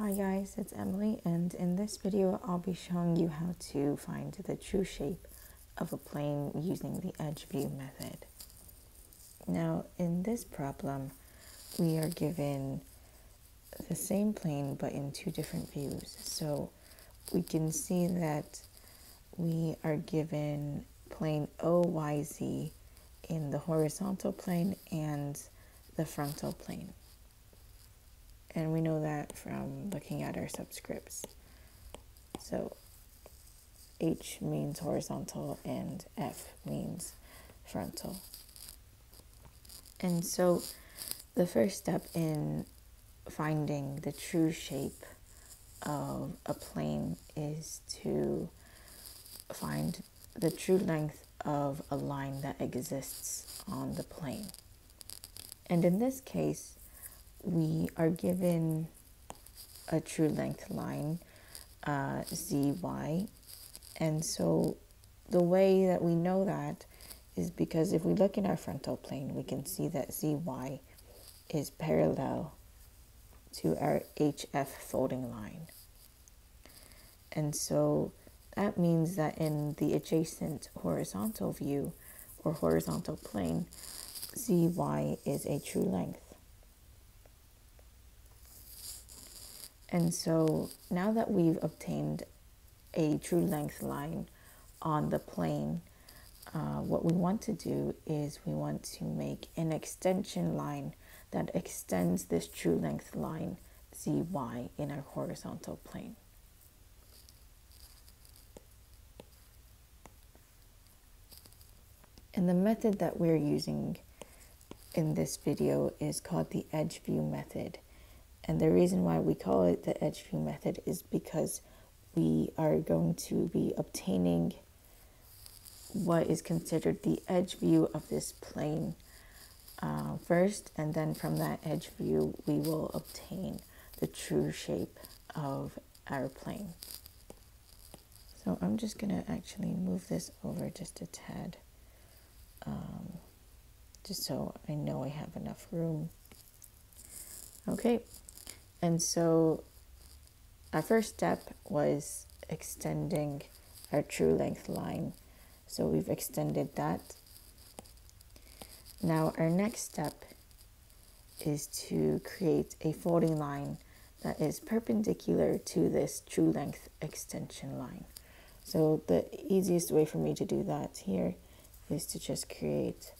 Hi guys, it's Emily and in this video I'll be showing you how to find the true shape of a plane using the edge view method. Now in this problem we are given the same plane but in two different views. So we can see that we are given plane OYZ in the horizontal plane and the frontal plane. And we know that from looking at our subscripts. So H means horizontal and F means frontal. And so the first step in finding the true shape of a plane is to find the true length of a line that exists on the plane. And in this case, we are given a true length line, uh, zy. And so the way that we know that is because if we look in our frontal plane, we can see that zy is parallel to our HF folding line. And so that means that in the adjacent horizontal view or horizontal plane, zy is a true length. And so now that we've obtained a true length line on the plane, uh, what we want to do is we want to make an extension line that extends this true length line zy in our horizontal plane. And the method that we're using in this video is called the edge view method. And the reason why we call it the edge view method is because we are going to be obtaining what is considered the edge view of this plane uh, first, and then from that edge view, we will obtain the true shape of our plane. So I'm just going to actually move this over just a tad um, just so I know I have enough room. Okay, and so our first step was extending our true length line. So we've extended that. Now our next step is to create a folding line that is perpendicular to this true length extension line. So the easiest way for me to do that here is to just create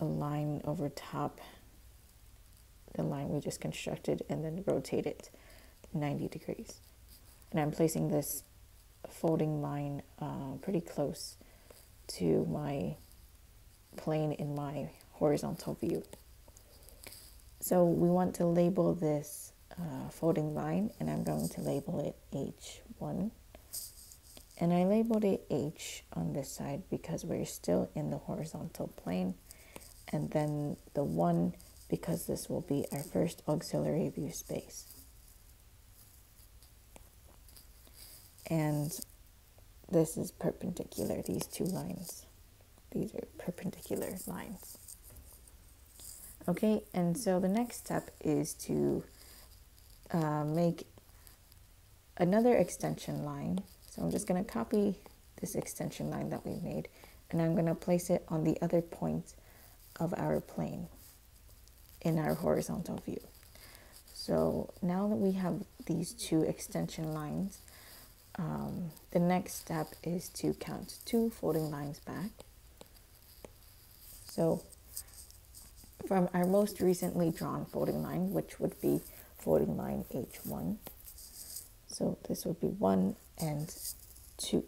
a line over top the line we just constructed and then rotate it 90 degrees. And I'm placing this folding line uh, pretty close to my plane in my horizontal view. So we want to label this uh, folding line and I'm going to label it H1 and I labeled it H on this side because we're still in the horizontal plane. And then the 1 because this will be our first auxiliary view space. And this is perpendicular, these two lines. These are perpendicular lines. Okay, and so the next step is to uh, make another extension line so I'm just going to copy this extension line that we made and I'm going to place it on the other point of our plane in our horizontal view. So now that we have these two extension lines, um, the next step is to count two folding lines back. So from our most recently drawn folding line, which would be folding line H1, so this would be 1 and 2.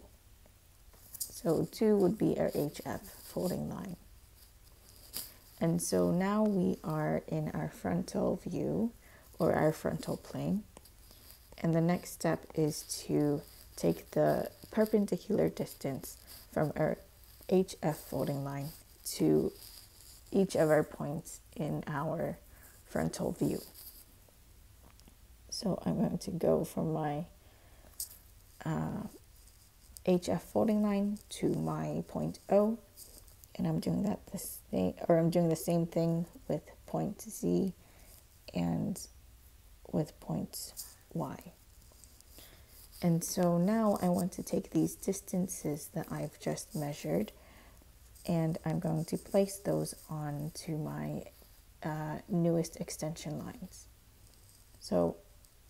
So 2 would be our HF folding line. And so now we are in our frontal view or our frontal plane. And the next step is to take the perpendicular distance from our HF folding line to each of our points in our frontal view. So I'm going to go from my uh, HF folding line to my point O and I'm doing that the same or I'm doing the same thing with point Z and with point y. And so now I want to take these distances that I've just measured and I'm going to place those onto my uh, newest extension lines. So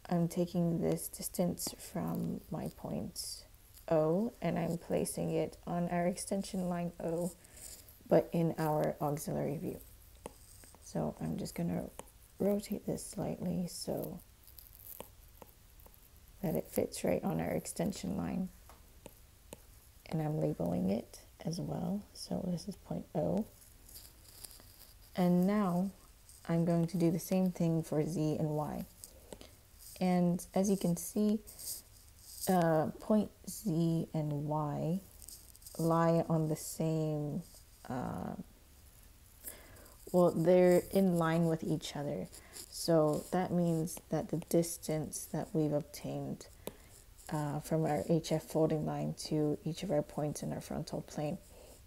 I'm taking this distance from my point O and I'm placing it on our extension line O, but in our auxiliary view. So I'm just going to rotate this slightly so that it fits right on our extension line. And I'm labeling it as well. So this is point O. And now I'm going to do the same thing for Z and Y. And as you can see, uh, point Z and Y lie on the same, uh, well, they're in line with each other. So that means that the distance that we've obtained uh, from our HF folding line to each of our points in our frontal plane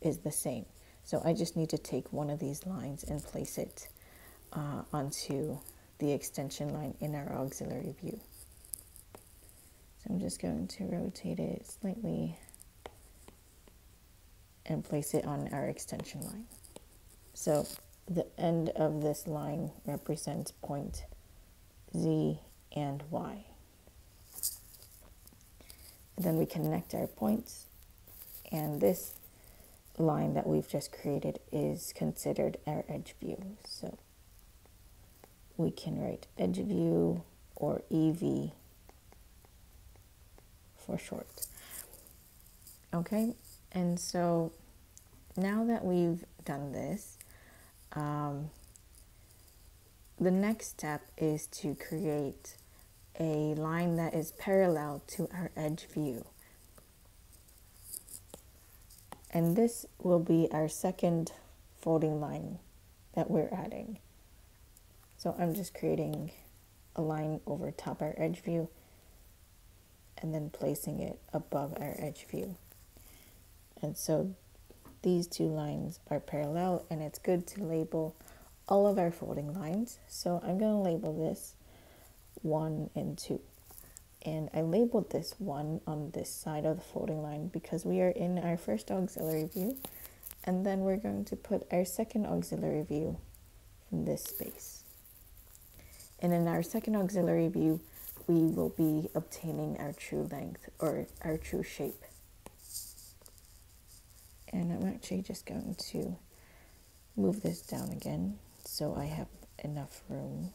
is the same. So I just need to take one of these lines and place it uh, onto the extension line in our auxiliary view. So I'm just going to rotate it slightly and place it on our extension line. So the end of this line represents point Z and Y. Then we connect our points, and this line that we've just created is considered our edge view. So we can write edge view or EV for short. Okay, and so now that we've done this, um, the next step is to create a line that is parallel to our edge view. And this will be our second folding line that we're adding. So I'm just creating a line over top our edge view and then placing it above our edge view. And so these two lines are parallel and it's good to label all of our folding lines. So I'm going to label this 1 and 2. And I labeled this 1 on this side of the folding line because we are in our first auxiliary view. And then we're going to put our second auxiliary view in this space. And in our second auxiliary view, we will be obtaining our true length or our true shape. And I'm actually just going to move this down again so I have enough room.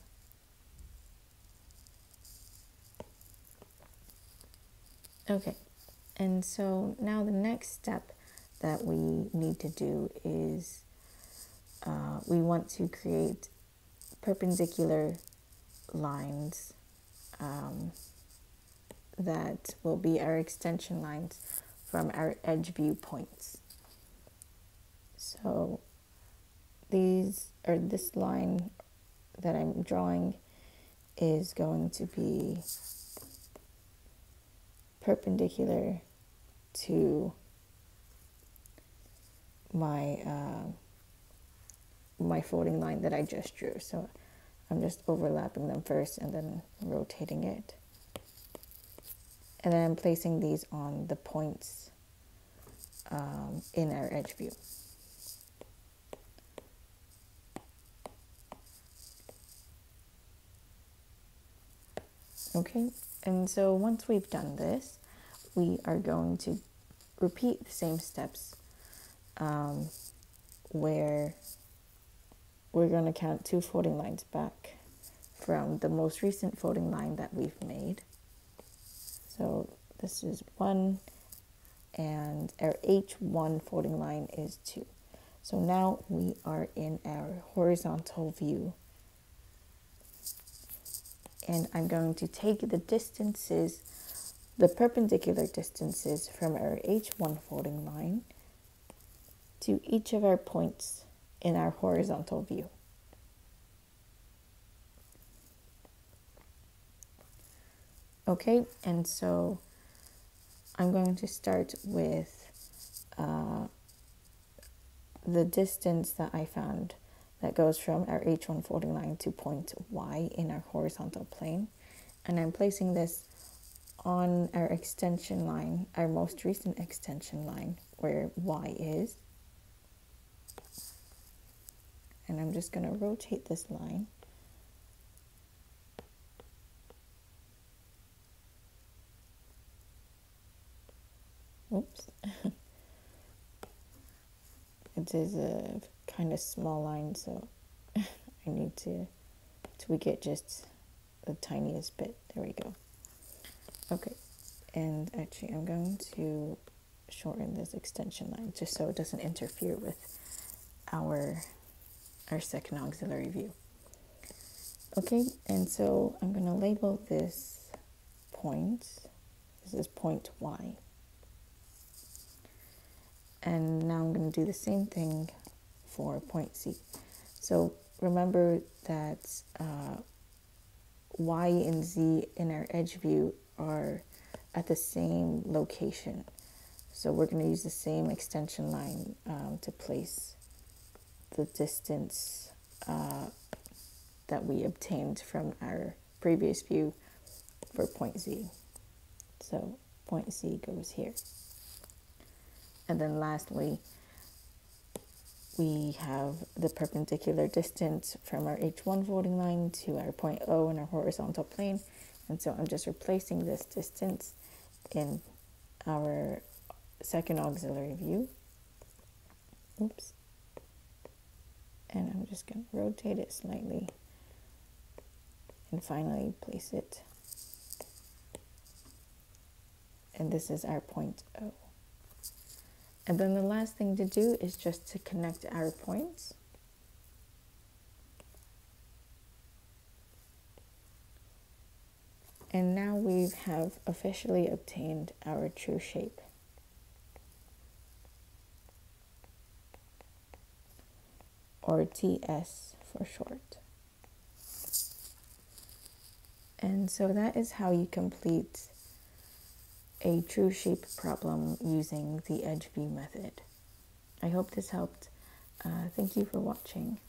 Okay, and so now the next step that we need to do is uh, we want to create perpendicular lines um, that will be our extension lines from our edge view points. So these or this line that I'm drawing is going to be perpendicular to my uh, my folding line that I just drew. So I'm just overlapping them first and then rotating it. And then I'm placing these on the points um, in our edge view. Okay, and so once we've done this, we are going to repeat the same steps um, where we're going to count two folding lines back from the most recent folding line that we've made. So this is one, and our H1 folding line is two. So now we are in our horizontal view. And I'm going to take the distances, the perpendicular distances from our H1 folding line to each of our points in our horizontal view. Okay, and so I'm going to start with uh, the distance that I found that goes from our H1 folding line to point Y in our horizontal plane. And I'm placing this on our extension line, our most recent extension line where Y is. And I'm just going to rotate this line. Oops. it is a kind of small line, so I need to tweak it just the tiniest bit. There we go. Okay, and actually I'm going to shorten this extension line just so it doesn't interfere with our our second auxiliary view. Okay, and so I'm going to label this point. This is point Y. And now I'm going to do the same thing for point Z. So remember that uh, Y and Z in our edge view are at the same location. So we're going to use the same extension line um, to place the distance uh, that we obtained from our previous view for point Z. So point Z goes here. And then lastly, we have the perpendicular distance from our H1 folding line to our point O in our horizontal plane. And so I'm just replacing this distance in our second auxiliary view. Oops. And I'm just going to rotate it slightly and finally place it. And this is our point O. And then the last thing to do is just to connect our points. And now we have officially obtained our true shape. Or TS for short. And so that is how you complete a true shape problem using the edge view method. I hope this helped. Uh, thank you for watching.